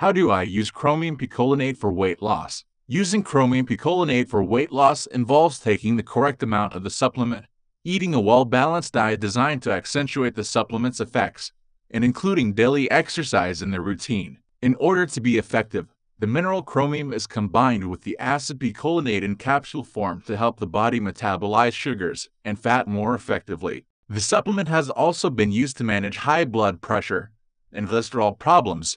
How do I use chromium picolinate for weight loss? Using chromium picolinate for weight loss involves taking the correct amount of the supplement, eating a well-balanced diet designed to accentuate the supplement's effects, and including daily exercise in the routine. In order to be effective, the mineral chromium is combined with the acid picolinate in capsule form to help the body metabolize sugars and fat more effectively. The supplement has also been used to manage high blood pressure and cholesterol problems,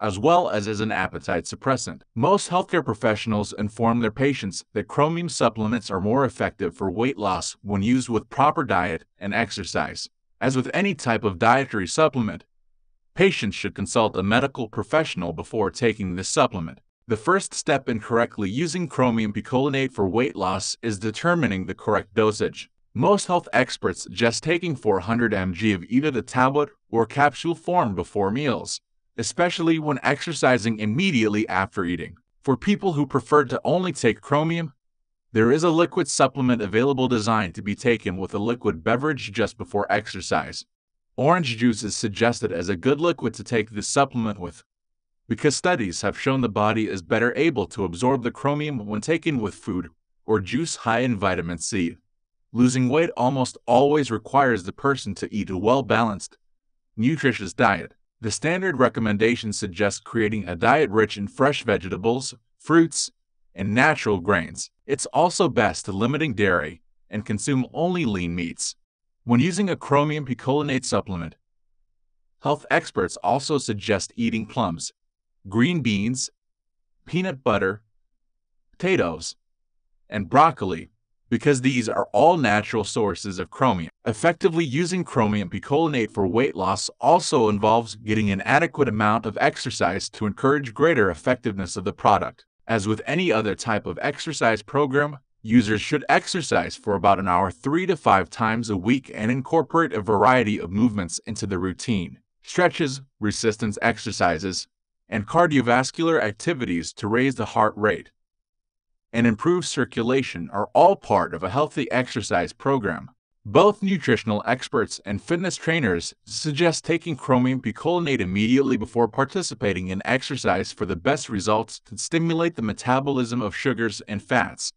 as well as as an appetite suppressant. Most healthcare professionals inform their patients that chromium supplements are more effective for weight loss when used with proper diet and exercise. As with any type of dietary supplement, Patients should consult a medical professional before taking this supplement. The first step in correctly using chromium picolinate for weight loss is determining the correct dosage. Most health experts suggest taking 400 mg of either the tablet or capsule form before meals, especially when exercising immediately after eating. For people who prefer to only take chromium, there is a liquid supplement available designed to be taken with a liquid beverage just before exercise. Orange juice is suggested as a good liquid to take this supplement with, because studies have shown the body is better able to absorb the chromium when taken with food or juice high in vitamin C. Losing weight almost always requires the person to eat a well-balanced, nutritious diet. The standard recommendation suggests creating a diet rich in fresh vegetables, fruits, and natural grains. It's also best to limiting dairy and consume only lean meats. When using a chromium picolinate supplement, health experts also suggest eating plums, green beans, peanut butter, potatoes, and broccoli because these are all natural sources of chromium. Effectively using chromium picolinate for weight loss also involves getting an adequate amount of exercise to encourage greater effectiveness of the product. As with any other type of exercise program, Users should exercise for about an hour three to five times a week and incorporate a variety of movements into the routine. Stretches, resistance exercises, and cardiovascular activities to raise the heart rate and improved circulation are all part of a healthy exercise program. Both nutritional experts and fitness trainers suggest taking chromium picolinate immediately before participating in exercise for the best results to stimulate the metabolism of sugars and fats.